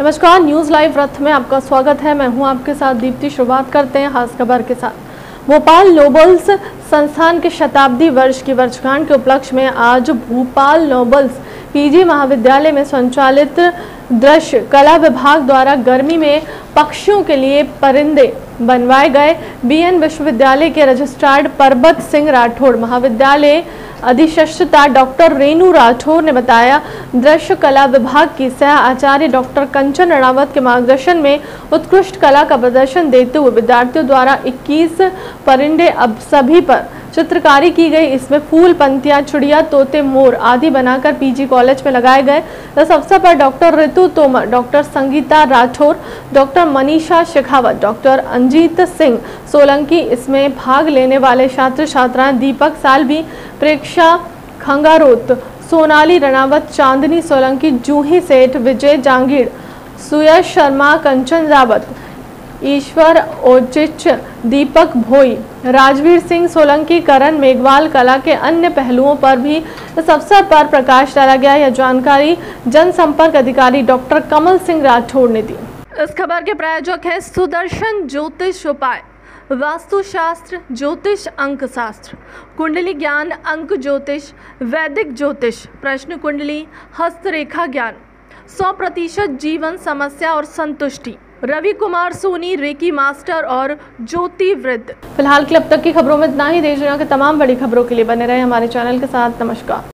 नमस्कार, news live रथ में आपका स्वागत है। मैं हूँ आपके साथ दीप्ति शुरुआत करते हैं खास खबर के साथ। भोपाल नोबल्स संस्थान के शताब्दी वर्ष की वर्षगांठ के उपलक्ष्य में आज भोपाल नोबल्स पीजी महाविद्यालय में संचालित दृश्य कला विभाग द्वारा गर्मी में पक्षियों के लिए परिंदे बनवाए गए। बीएन विश्वविद्यालय के रजिस्ट्रार्ड परबत सिंह राठौड़ महाविद्यालय अधिष्ठता डॉक्टर रेणु राठौर ने बताया, दृश्य कला विभाग की सह आचार्य डॉक्टर कंचन रावत के मार्गदर्शन में उत्कृष्ट कला का प्रदर्शन देते हुए विद्यार्थियों द्वारा 21 परिंदे अब सभी पर चित्रकारी की गई। इसमें फूल पंतियाँ चुड़िया, तोते, मोर आदि बनाकर पीजी कॉलेज में लगाए गए। इस अवसर पर doctor Ritu Tomar doctor Sangeeta Rathore, doctor Manisha Shekhawat, doctor Anjeet Singh Solanki इसमें भाग लेने वाले छात्र छात्राएँ दीपक सालवी, प्रेक्षा खंगारोत, सोनाली रणावत, चांदनी सोलंकी, जूही सेठ, विजय जांगीर सुयश शर्मा, कंचन रावत ईश्वर ओचिच दीपक भोई, राजवीर सिंह सोलंकी करण मेघवाल कला के अन्य पहलुओं पर भी इस अवसर पर प्रकाश डाला गया। यह जानकारी जनसंपर्क अधिकारी डॉक्टर कमल सिंह राठौड़ ने दी। इस खबर के प्रायोजक है सुदर्शन ज्योतिष उपाय, वास्तुशास्त्र ज्योतिष अंक शास्त्र कुंडली ज्ञान अंक ज्योतिष, वैदिक ज्योतिष, प्रश्न कुंडली, हस्तरेखा ज्ञान, सौ प्रतिशत जीवन समस्या और संतुष्टि। रवि कुमार सोनी, रेकी मास्टर और ज्योति वृद्ध। फ़िलहाल के अब तक की खबरों में इतना ही। देश दुनिया के तमाम बड़ी खबरों के लिए बने रहे हमारे चैनल के साथ। नमस्कार।